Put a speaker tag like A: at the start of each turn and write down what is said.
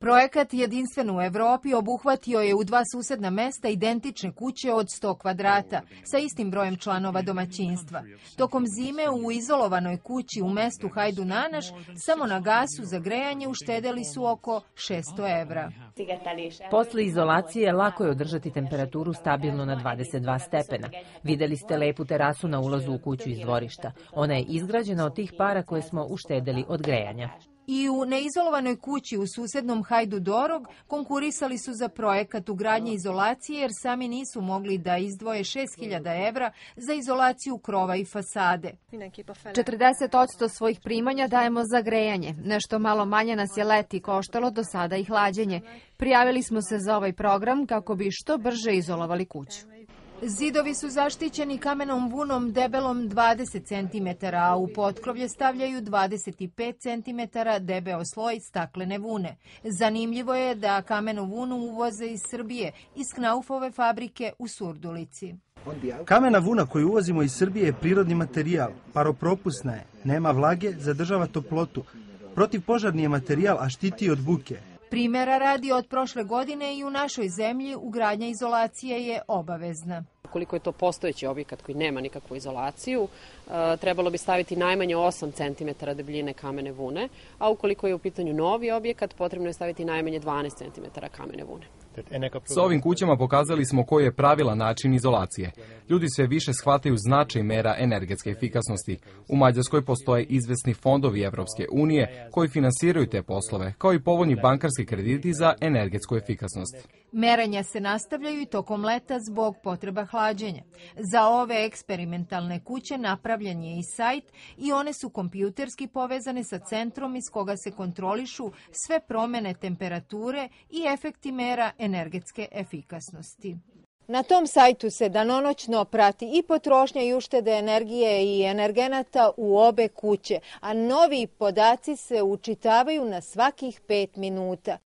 A: Projekat Jedinstven u Evropi obuhvatio je u dva susedna mesta identične kuće od 100 kvadrata sa istim brojem članova domaćinstva. Tokom zime u izolovanoj kući u mestu Hajdu Nanaš samo na gasu za grejanje uštedeli su oko 600 evra.
B: Posle izolacije lako je održati temperaturu stabilno na 22 stepena. Videli ste lepu terasu na ulazu u kuću iz dvorišta. Ona je izgrađena od tih para koje smo uštedeli od grejanja
A: i u neizolovanoj kući u susednom Hajdu Dorog konkurisali su za projekat ugradnje izolacije jer sami nisu mogli da izdvoje 6000 evra za izolaciju krova i fasade.
C: 40% svojih primanja dajemo za grejanje. Nešto malo manje nas je leti koštalo do sada i hlađenje. Prijavili smo se za ovaj program kako bi što brže izolovali kuću.
A: Zidovi su zaštićeni kamenom vunom debelom 20 cm, a u potkrovlje stavljaju 25 cm debeo sloj staklene vune. Zanimljivo je da kamenu vunu uvoze iz Srbije, iz Knaufove fabrike u Surdulici.
D: Kamena vuna koju uvozimo iz Srbije je prirodni materijal, paropropusna je, nema vlage, zadržava toplotu. Protivpožarni je materijal, a štiti od buke.
A: Primjera radi od prošle godine i u našoj zemlji ugradnja izolacije je obavezna.
E: Koliko je to postojeći objekat koji nema nikakvu izolaciju, e, trebalo bi staviti najmanje 8 cm debljine kamene vune, a ukoliko je u pitanju novi objekat, potrebno je staviti najmanje 12 cm kamene vune.
F: Sa ovim kućama pokazali smo koji je pravila način izolacije. Ljudi sve više shvataju značaj mera energetske efikasnosti. U Mađarskoj postoje izvesni fondovi Evropske unije koji finansiraju te poslove, kao i povoljni bankarski krediti za energetsku efikasnost.
A: Merenja se nastavljaju i tokom leta zbog potreba hlađenja. Za ove eksperimentalne kuće napravljen je i sajt i one su kompjuterski povezane sa centrom iz koga se kontrolišu sve promene temperature i efekti mera energetske efikasnosti. Na tom sajtu se danonoćno prati i potrošnja i uštede energije i energenata u obe kuće, a novi podaci se učitavaju na svakih pet minuta.